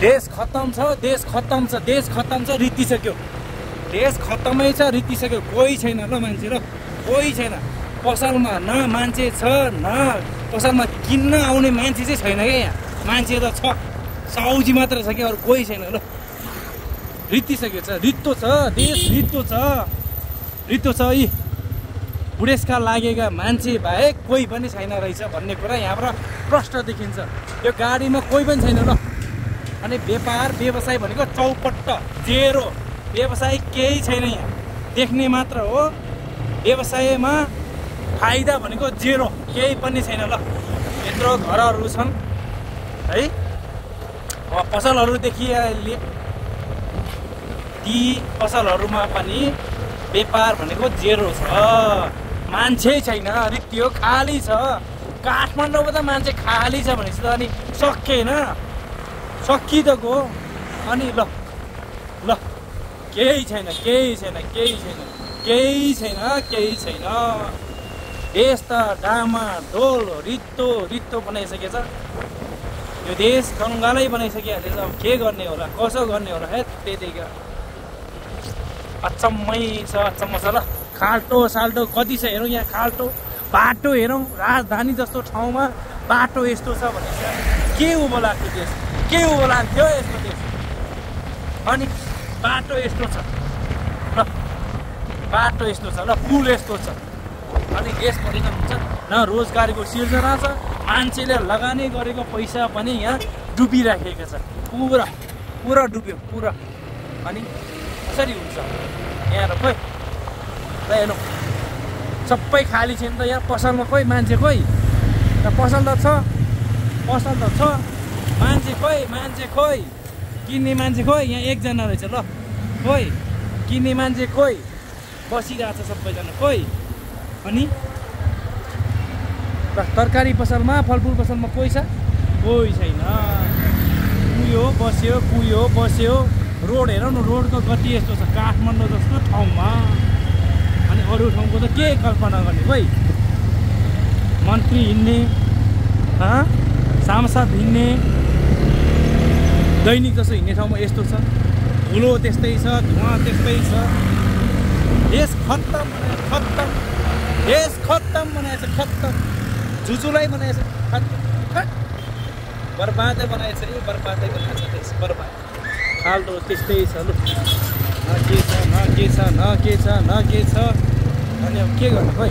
देश खत्तम छ देश खत्तम छ देश खत्तम छ रित्तिसक्यो देश खत्तमै छ रित्तिसक्यो कोही छैन ल मान्छे र कोही छैन। पसलमा न मान्छे छ न पसलमा किन्न आउने मान्छे चाहिँ छैन क्या यहाँ। मान्छे त छ। साउजी मात्र छ कि अरू कोही छैन ल। रित्तिसक्यो छ। रित्तो छ। देश रित्तो छ। रित्तो छ यी। बुढेसकाल लागेका मान्छे बाहेक कोही पनि छैन रहेछ भन्ने कुरा यहाँबाट प्रष्ट देखिन्छ। यो गाडीमा कोही पनि छैन ल। अनि व्यापार व्यवसाय भनेको चौपट्ट जेरो। व्यवसाय केही छैन यहाँ। देख्ने मात्र हो व्यवसायमा फाइदा भनेको जेरो। केही पनि छैन ल। यत्रो घरहरू छन् है? अब पसलहरू देखिहाल्ने ती पसलहरूमा पनि व्यापार भनेको जेरो छ। मान्छे छैन रित्यो खाली छ। काठमाडौँमा त मान्छे खाली छ भनेपछि त अनि सकिएन सकि अनि ल ल केही छैन केही छैन केही छैन केही छैन केही छैन। देश त डामा डोल रित्तो रित्तो बनाइसकेछ। यो देश कङ्गालै बनाइसकिहालेछ। अब के गर्ने होला कसो गर्ने होला है त्यतिका। अचम्मै छ अचम्म छ। ल खाल्टो साल्टो कति छ हेरौँ यहाँ खाल्टो। बाटो हेरौँ राजधानी जस्तो ठाउँमा बाटो यस्तो छ भने के उँभो लाग्थ्यो देश? के उँभो लाग्थ्यो यस्तो देश अनि बाटो यस्तो छ। ल बाटो यस्तो छ ल पुल यस्तो छ। अनि परिवर्तन हुन्छ न रोजगारीको सिर्जना छ मान्छेले लगानी गरेको पैसा पनि यहाँ डुबिराखेको छ। पुरा पुरा डुब्यो पुरा। अनि कसरी हुन्छ? यहाँ खोइ ल हेर्नु। सबै खाली छ नि त यहाँ पसलमा खोइ मान्छे खोइ? त पसल त छ पसल त छ। मान्छे खोइ मान्छे खोइ। किन्ने मान्छे खोइ यहाँ एकजना रहेछ ल। खोइ किन्ने मान्छे खोइ। बसिरहेको छ सबैजना खोइ। अनि? तरकारी पसलमा फलफुल पसलमा कोही छ कोही छैन। कुयो बस्यो कुयो बस्यो। रोड हेर न रोडको गति यस्तो छ काठमाडौँ जस्तो ठाउँमा। अनि अरू ठाउँको त के कल्पना गर्ने खोइ? मन्त्री हिँड्ने सांसद हिँड्ने दैनिक जस्तो हिँड्ने ठाउँमा यस्तो छ। धुलो त्यस्तै छ धुवा त्यस्तै छ। देश खत्तम बनाएछ खत्तम। देश खत्तम बनाएछ खत्तम। झुचुलाई बनाएछ खत्तम। खत बर्बादै बनाएछ यो बर्बादै बनाएछ देश। बर्बाद। खाल्डो त्यस्तै छ लु। न के छ न के छ न के छ न के छ। अनि अब के गर्नु खोइ?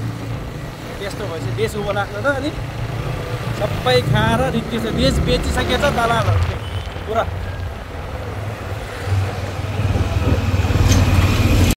त्यस्तो भएपछि देश उँभो लाग्छ त अनि। सबै खाएर रित्तिछ देश बेचिसकेछ दलालहरूले। पुरा।